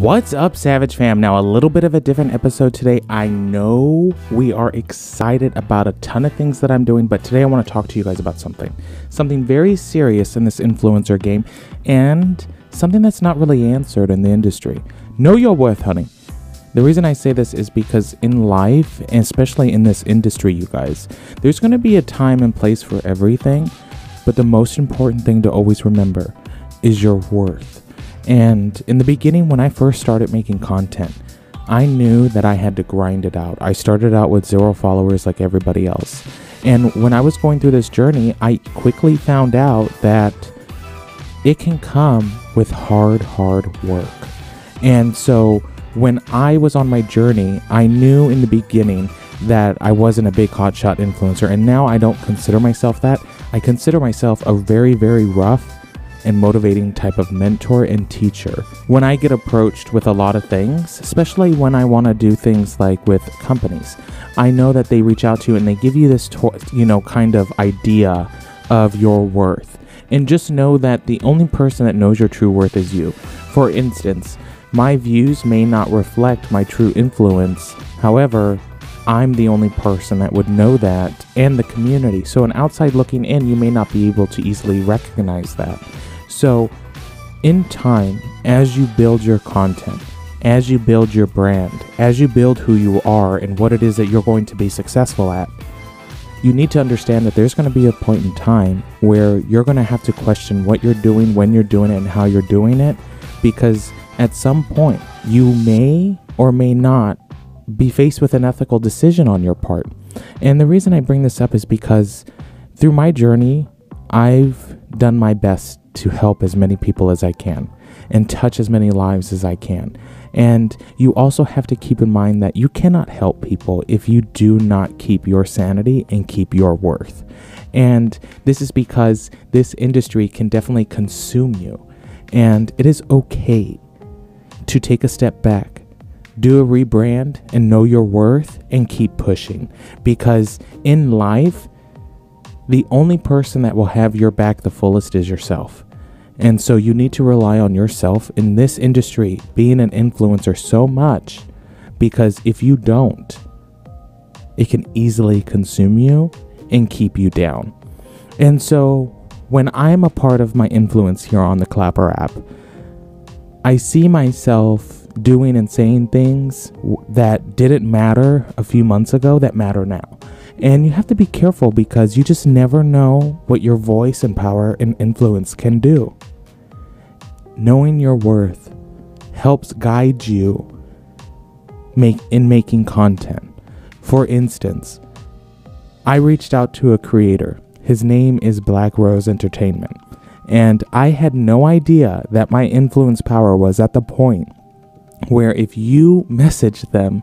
What's up, Savage Fam? Now, a little bit of a different episode today. I know we are excited about a ton of things that I'm doing, but today I want to talk to you guys about something. Something very serious in this influencer game and something that's not really answered in the industry. Know your worth, honey. The reason I say this is because in life, and especially in this industry, you guys, there's going to be a time and place for everything, but the most important thing to always remember is your worth. And in the beginning, when I first started making content, I knew that I had to grind it out. I started out with zero followers like everybody else. And when I was going through this journey, I quickly found out that it can come with hard, hard work. And so when I was on my journey, I knew in the beginning that I wasn't a big hotshot influencer. And now I don't consider myself that. I consider myself a very, very rough and motivating type of mentor and teacher. When I get approached with a lot of things, especially when I want to do things like with companies, I know that they reach out to you and they give you this, to- you know, kind of idea of your worth. And just know that the only person that knows your true worth is you. For instance, my views may not reflect my true influence. However, I'm the only person that would know that and the community. So, an outside looking in, you may not be able to easily recognize that. So, in time, as you build your content, as you build your brand, as you build who you are and what it is that you're going to be successful at, you need to understand that there's going to be a point in time where you're going to have to question what you're doing, when you're doing it, and how you're doing it. Because at some point, you may or may not be faced with an ethical decision on your part. And the reason I bring this up is because through my journey, I've done my best to help as many people as I can and touch as many lives as I can. And you also have to keep in mind that you cannot help people if you do not keep your sanity and keep your worth. And this is because this industry can definitely consume you. And it is okay to take a step back, do a rebrand, and know your worth and keep pushing. Because in life, the only person that will have your back the fullest is yourself. And so you need to rely on yourself in this industry, being an influencer so much, because if you don't, it can easily consume you and keep you down. And so when I'm a part of my influence here on the Clapper app, I see myself doing and saying things that didn't matter a few months ago that matter now. And you have to be careful because you just never know what your voice and power and influence can do. Knowing your worth helps guide you make in making content. For instance, I reached out to a creator. His name is Black Rose Entertainment. And I had no idea that my influence power was at the point where if you message them,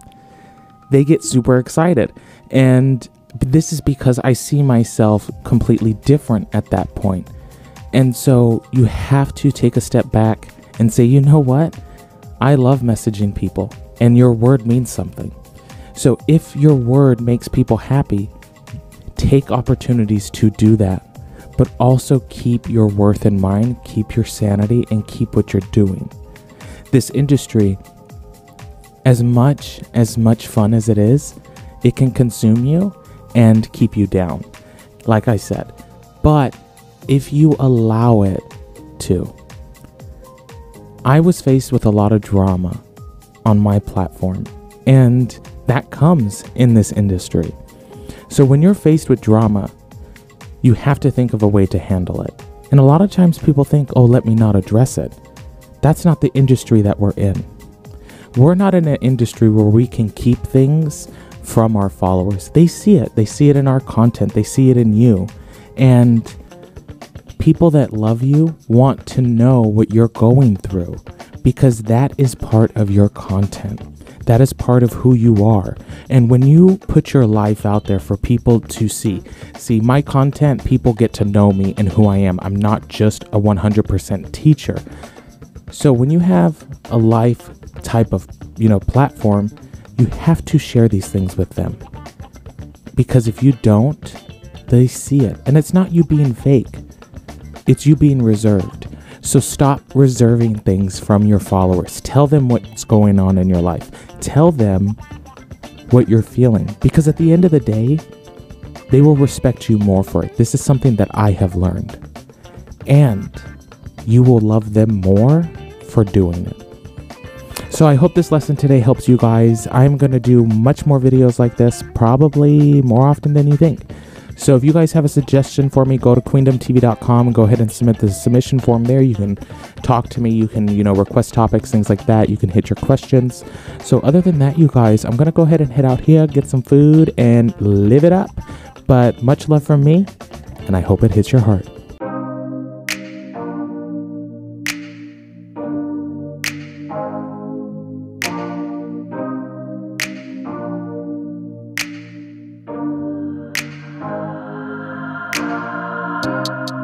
they get super excited. And this is because I see myself completely different at that point. And so you have to take a step back and say, you know what? I love messaging people, and your word means something. So if your word makes people happy, take opportunities to do that. But also keep your worth in mind, keep your sanity, and keep what you're doing. This industry, as much as much fun as it is, it can consume you and keep you down, like I said. But if you allow it to, I was faced with a lot of drama on my platform, and that comes in this industry. So when you're faced with drama, you have to think of a way to handle it. And a lot of times people think, oh, let me not address it. That's not the industry that we're in. We're not in an industry where we can keep things from our followers. They see it. They see it in our content. They see it in you. And people that love you want to know what you're going through because that is part of your content. That is part of who you are. And when you put your life out there for people to see, see my content, people get to know me and who I am. I'm not just a 100% teacher. So when you have a life type of, you know, platform, you have to share these things with them. Because if you don't, they see it. And it's not you being fake, it's you being reserved. So stop reserving things from your followers. Tell them what's going on in your life. Tell them what you're feeling because at the end of the day, they will respect you more for it. This is something that I have learned. And you will love them more for doing it. So I hope this lesson today helps you guys. I'm going to do much more videos like this, probably more often than you think. So if you guys have a suggestion for me, go to queendomtv.com and go ahead and submit the submission form there. You can talk to me. You can, you know, request topics, things like that. You can hit your questions. So other than that, you guys, I'm going to go ahead and head out here, get some food and live it up. But much love from me, and I hope it hits your heart. Música